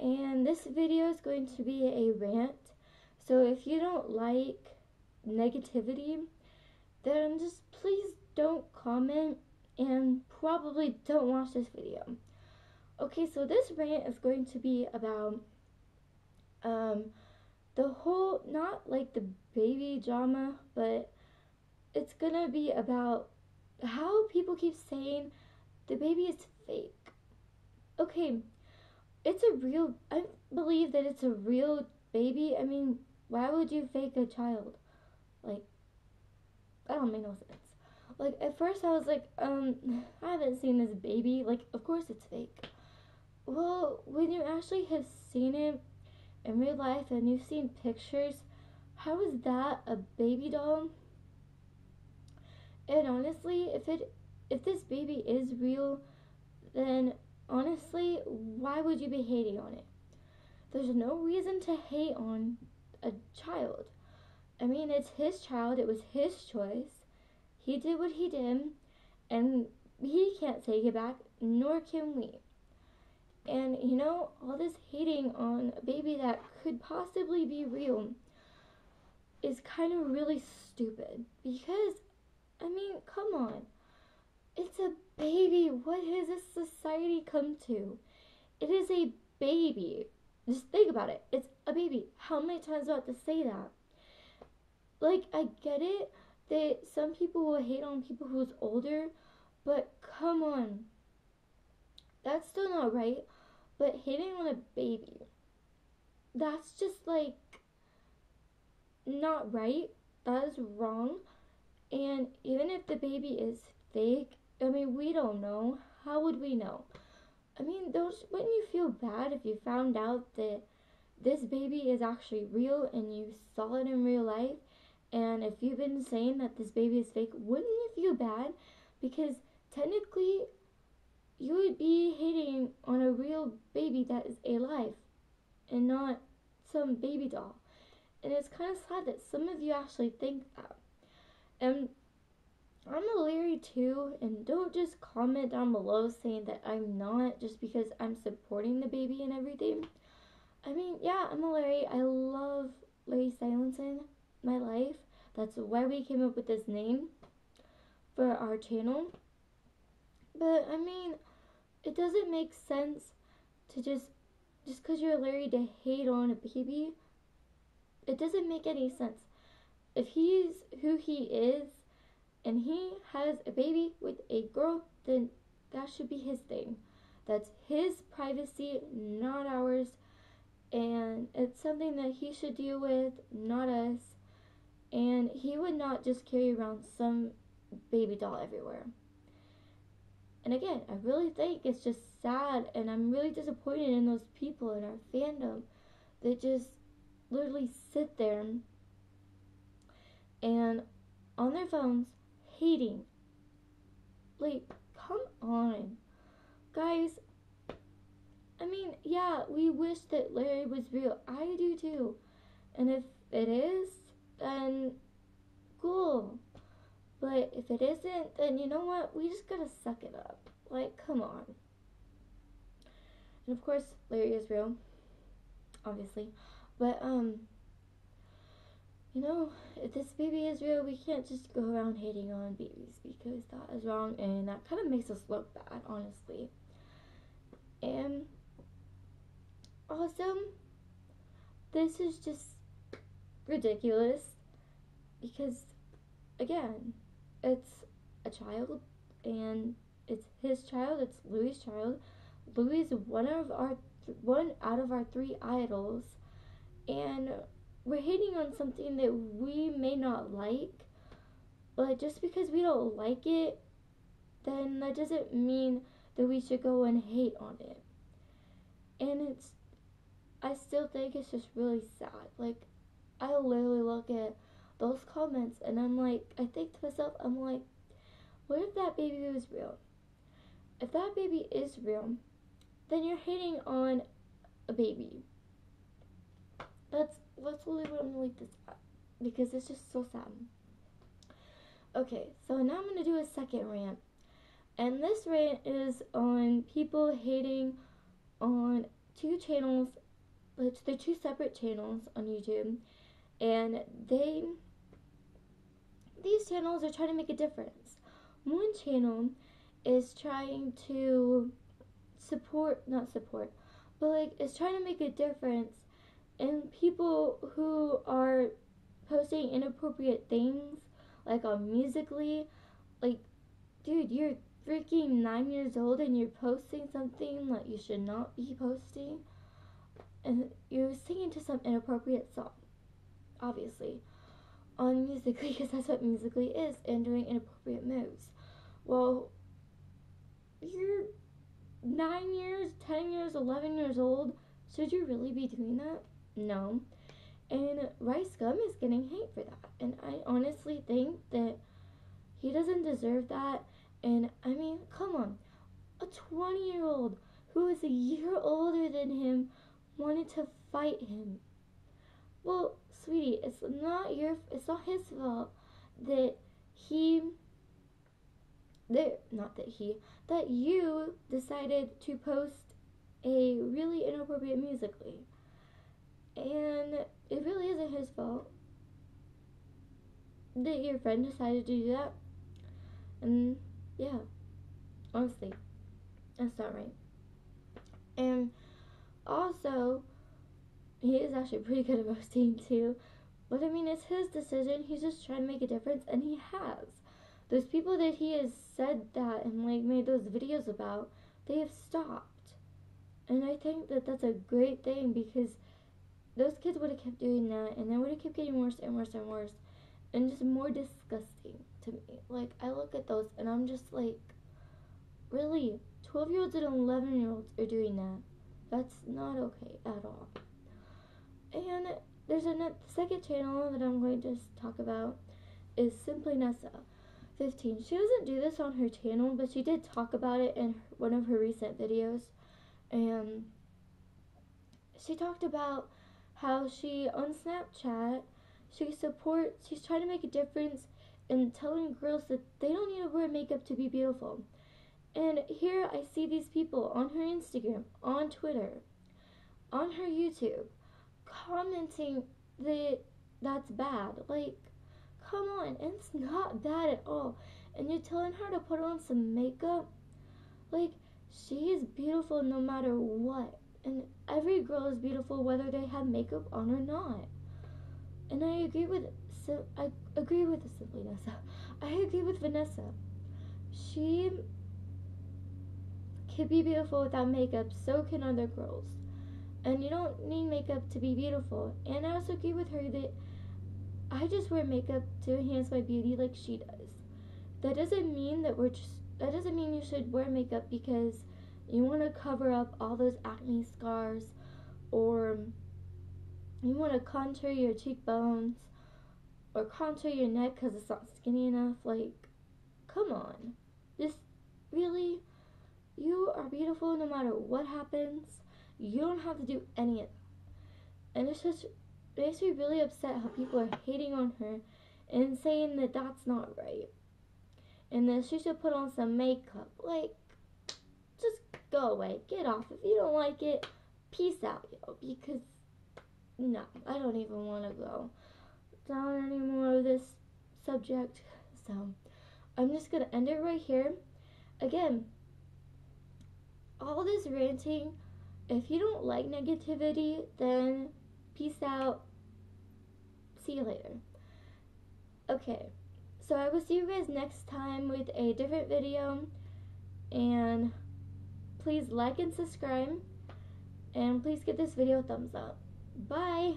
And this video is going to be a rant. So if you don't like negativity, then just please don't comment and probably don't watch this video. Okay, so this rant is going to be about um, the whole, not like the baby drama, but it's gonna be about how people keep saying the baby is fake. Okay, it's a real, I believe that it's a real baby. I mean, why would you fake a child? Like, that don't make no sense. Like, at first I was like, um, I haven't seen this baby. Like, of course it's fake. Well, when you actually have seen it in real life and you've seen pictures, how is that a baby doll? And honestly, if it if this baby is real, then honestly, why would you be hating on it? There's no reason to hate on a child. I mean, it's his child, it was his choice. He did what he did, and he can't take it back, nor can we. And you know, all this hating on a baby that could possibly be real is kind of really stupid because I mean, come on. It's a baby. What has this society come to? It is a baby. Just think about it. It's a baby. How many times do I have to say that? Like, I get it that some people will hate on people who's older, but come on. That's still not right. But hating on a baby, that's just like not right. That is wrong. And even if the baby is fake, I mean, we don't know. How would we know? I mean, those wouldn't you feel bad if you found out that this baby is actually real and you saw it in real life? And if you've been saying that this baby is fake, wouldn't you feel bad? Because technically, you would be hating on a real baby that is alive and not some baby doll. And it's kind of sad that some of you actually think that. And I'm a Larry too, and don't just comment down below saying that I'm not just because I'm supporting the baby and everything. I mean, yeah, I'm a Larry. I love Larry Stylinson, my life. That's why we came up with this name for our channel. But I mean, it doesn't make sense to just just because you're Larry to hate on a baby. It doesn't make any sense if he's who he is and he has a baby with a girl, then that should be his thing. That's his privacy, not ours. And it's something that he should deal with, not us. And he would not just carry around some baby doll everywhere. And again, I really think it's just sad, and I'm really disappointed in those people in our fandom that just literally sit there and on their phones hating. Like, come on. Guys, I mean, yeah, we wish that Larry was real. I do too. And if it is, then cool. But if it isn't, then you know what? We just gotta suck it up. Like, come on. And of course, Larry is real. Obviously. But, um, you know, if this baby is real, we can't just go around hating on babies because that is wrong and that kind of makes us look bad, honestly. And also, this is just ridiculous because, again, it's a child and it's his child, it's Louis' child. Louis is one of our one out of our three idols and we're hating on something that we may not like, but just because we don't like it, then that doesn't mean that we should go and hate on it. And it's, I still think it's just really sad. Like, I literally look at those comments and I'm like, I think to myself, I'm like, what if that baby was real? If that baby is real, then you're hating on a baby. That's let's leave this at because it's just so sad. Okay, so now I'm gonna do a second rant. And this rant is on people hating on two channels, which they're two separate channels on YouTube, and they these channels are trying to make a difference. One channel is trying to support, not support, but like is trying to make a difference in people who are posting inappropriate things, like on Musically. Like, dude, you're freaking nine years old and you're posting something that you should not be posting, and you're singing to some inappropriate song, obviously, on Musically because that's what Musically is, and doing inappropriate moves. Well, you're nine years, ten years, eleven years old. Should you really be doing that? No. And Rice Gum is getting hate for that. And I honestly think that he doesn't deserve that. And I mean, come on. A 20 year old who is a year older than him wanted to fight him. Well, sweetie, it's not your it's not his fault that he that not that he that you decided to post a really inappropriate musically. And it really isn't his fault that your friend decided to do that. And yeah, honestly, that's not right. And also, he is actually pretty good at roasting too. But I mean, it's his decision. He's just trying to make a difference, and he has. Those people that he has said that and like made those videos about, they have stopped. And I think that that's a great thing because those kids would have kept doing that and then would have kept getting worse and worse and worse and just more disgusting to me. Like I look at those and I'm just like, really, 12 year olds and 11 year olds are doing that. That's not okay at all. And there's a second channel that I'm going to talk about is Simply Nessa. 15. She doesn't do this on her channel, but she did talk about it in one of her recent videos. And she talked about how she on Snapchat she supports she's trying to make a difference in telling girls that they don't need to wear makeup to be beautiful. And here I see these people on her Instagram, on Twitter, on her YouTube, commenting that that's bad. Like, come on, it's not bad at all. And you're telling her to put on some makeup? Like, she is beautiful no matter what. And every girl is beautiful whether they have makeup on or not. And I agree with so I agree with Nessa. I agree with Vanessa. She can be beautiful without makeup, so can other girls. And you don't need makeup to be beautiful. And I also agree with her that I just wear makeup to enhance my beauty like she does. That doesn't mean that we're just that doesn't mean you should wear makeup because you want to cover up all those acne scars or you want to contour your cheekbones or contour your neck because it's not skinny enough. Like, come on. Just really, you are beautiful no matter what happens. You don't have to do any of that. And it's just, it makes me really upset how people are hating on her and saying that that's not right. And that she should put on some makeup. Like, go away. Get off. If you don't like it, peace out, yo. Because, no, I don't even want to go down any more of this subject. So, I'm just going to end it right here. Again, all this ranting, if you don't like negativity, then peace out. See you later. Okay, so I will see you guys next time with a different video. And please like and subscribe. And please give this video a thumbs up. Bye.